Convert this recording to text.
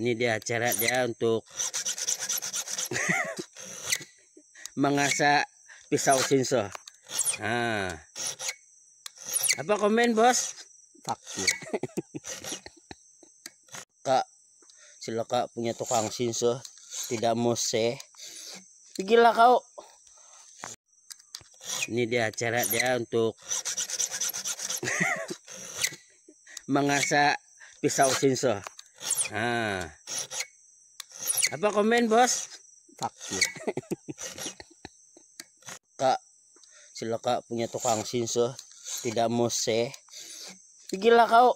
ini dia cara dia untuk mengasah pisau sinso nah. Apa komen bos? Fuck you. kak sila kak punya tukang sinso tidak mau se gila kau. Ini dia cara dia untuk mengasah pisau sinso nah apa komen bos? Fuck you. kak sila kak punya tukang sinso. Tidak mau se gila kau